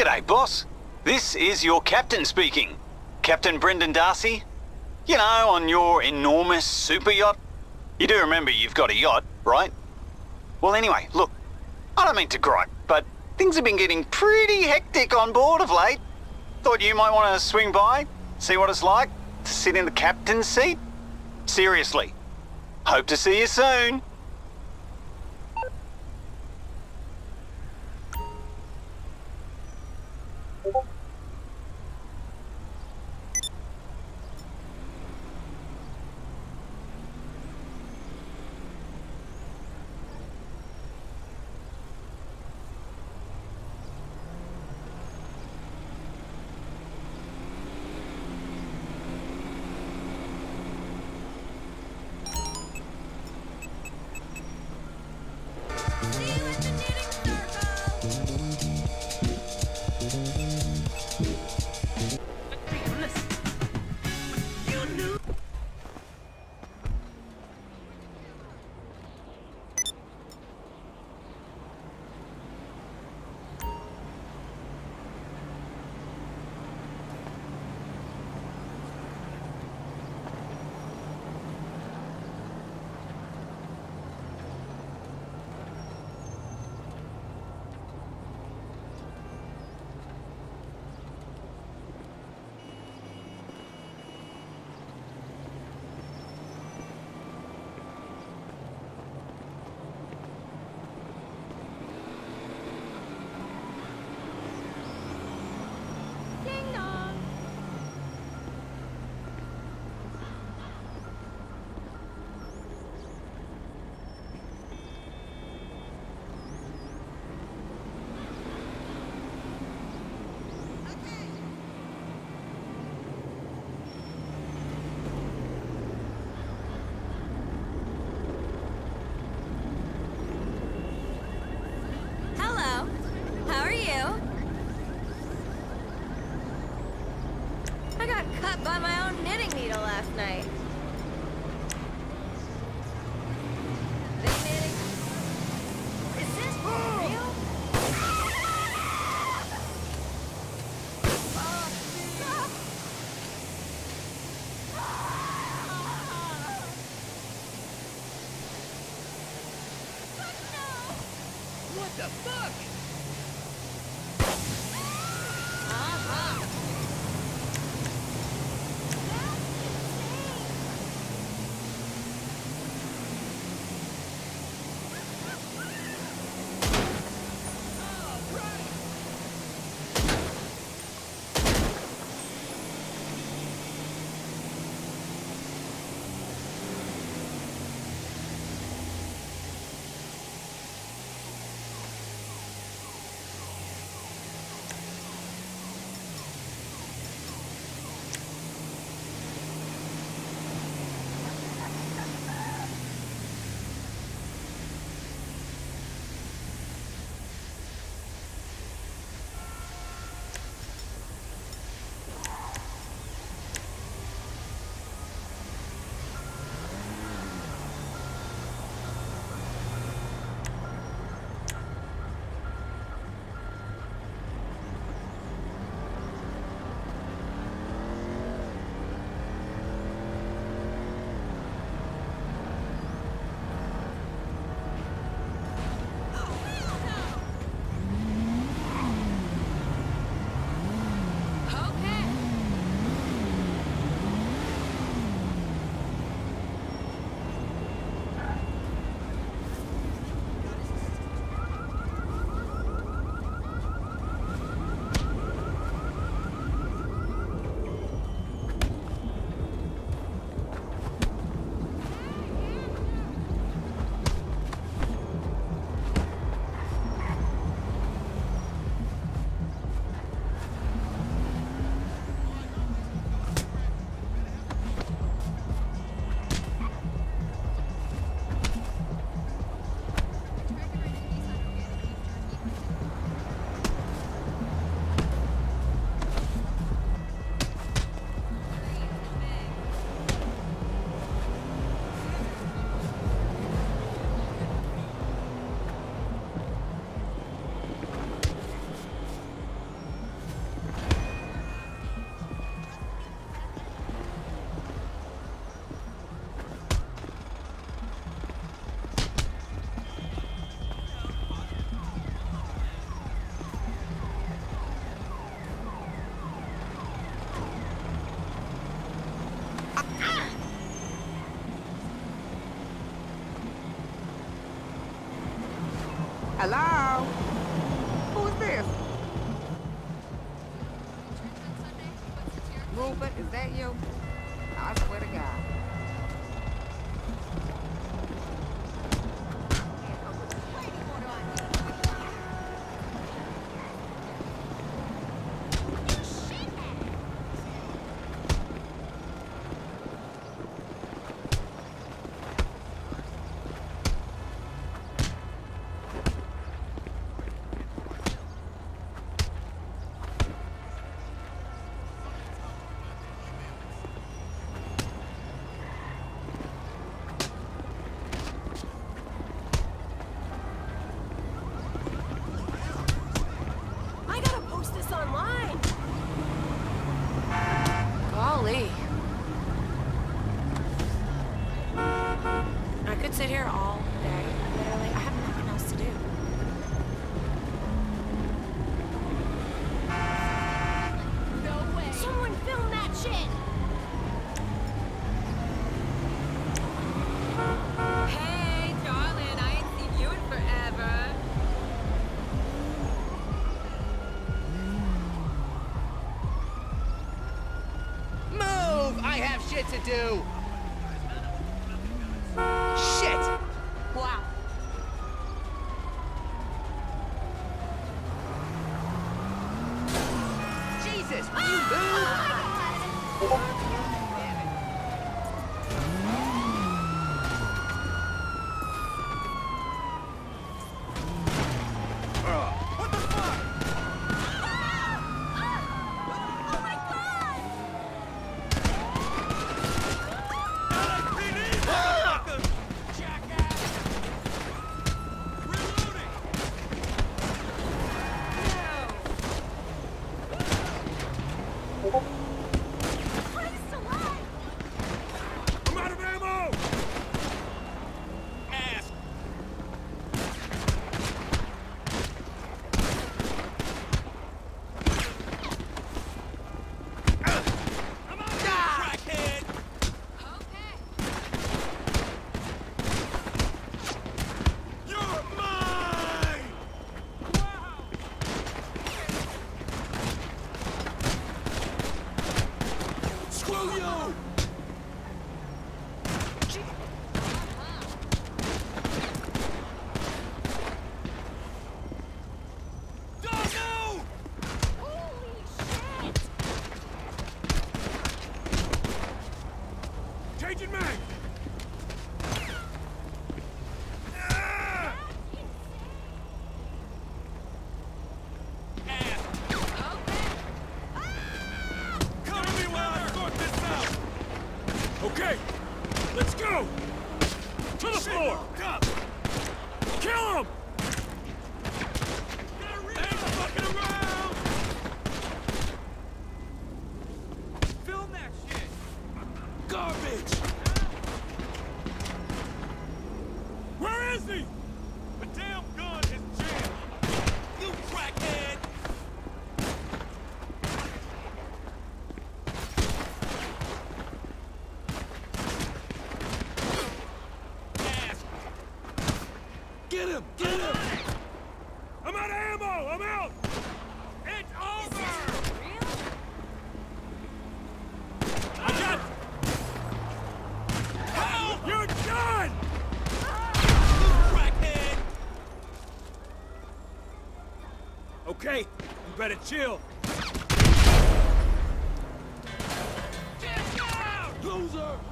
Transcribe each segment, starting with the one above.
G'day, boss. This is your captain speaking. Captain Brendan Darcy. You know, on your enormous super yacht. You do remember you've got a yacht, right? Well, anyway, look, I don't mean to gripe, but things have been getting pretty hectic on board of late. Thought you might want to swing by, see what it's like to sit in the captain's seat. Seriously. Hope to see you soon. Hello? Who's this? Rupert, is that you? to do. Thank. is he? A damn gun is jammed. You crackhead! okay? You better chill. Get down! Loser!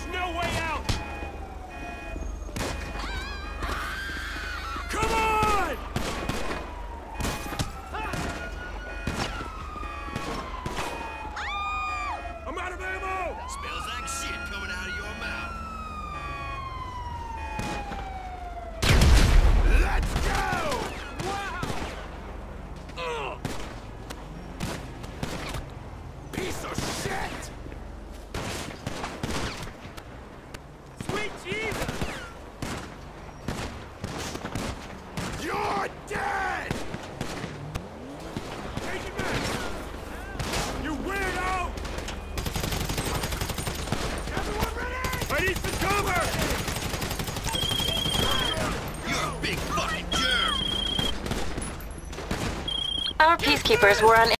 There's no way out! Peacekeepers were